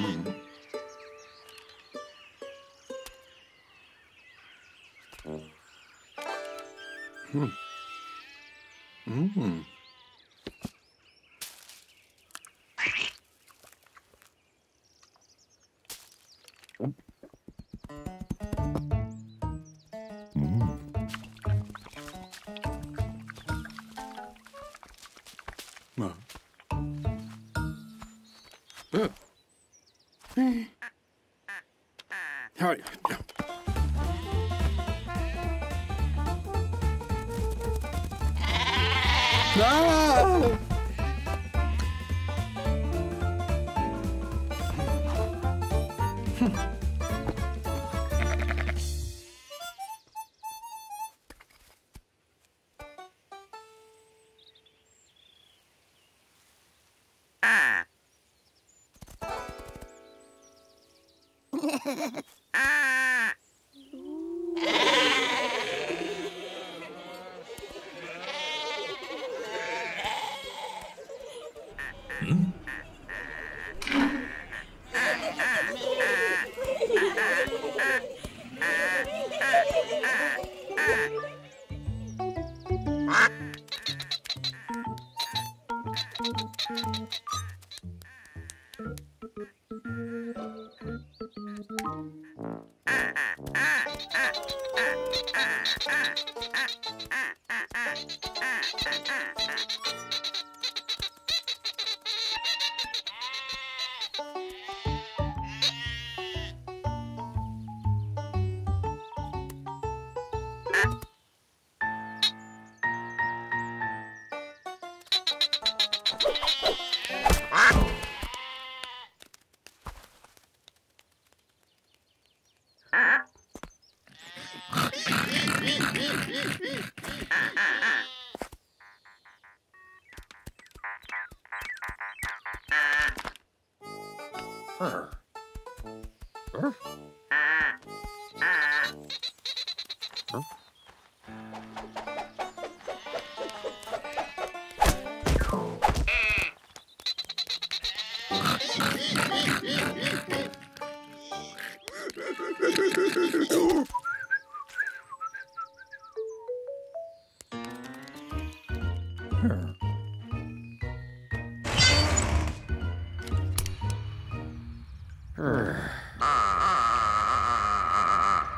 Mm. Mm. Hmm. Mm. All right. No! Ah. Hmm? her. Her? Her?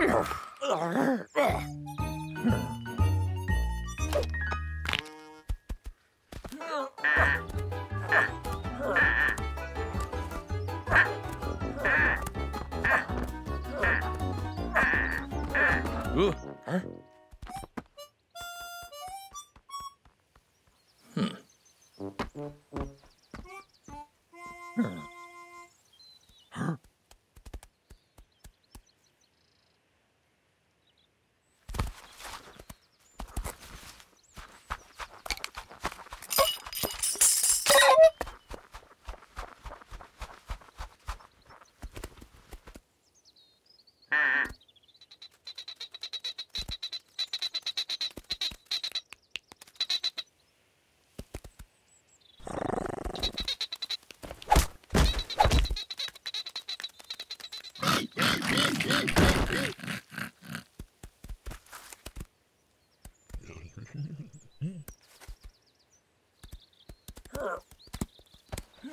Hmm. hmm.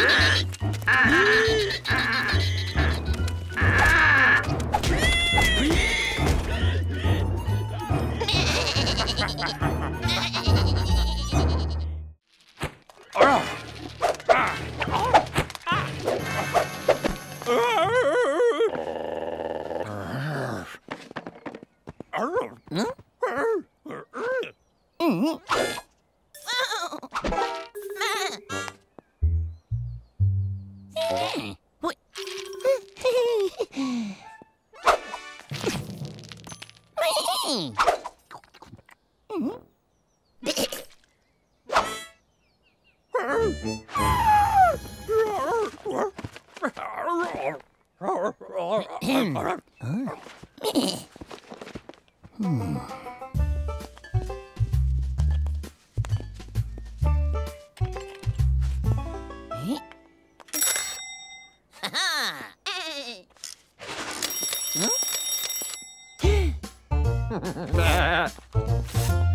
Uh, uh, uh. Hmm.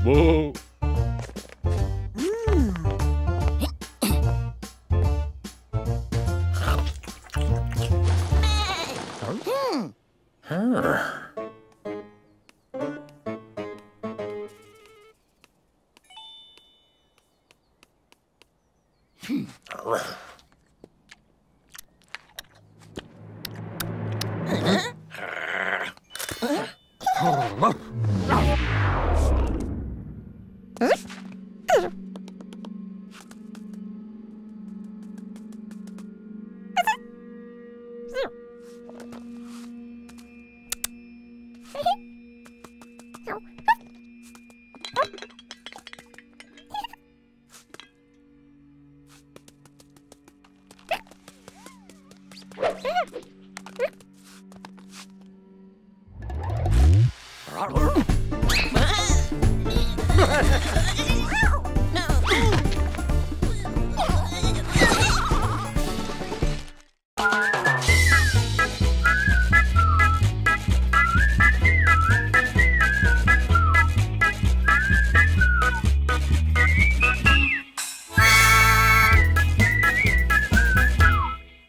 Boo. Hmm. Yes!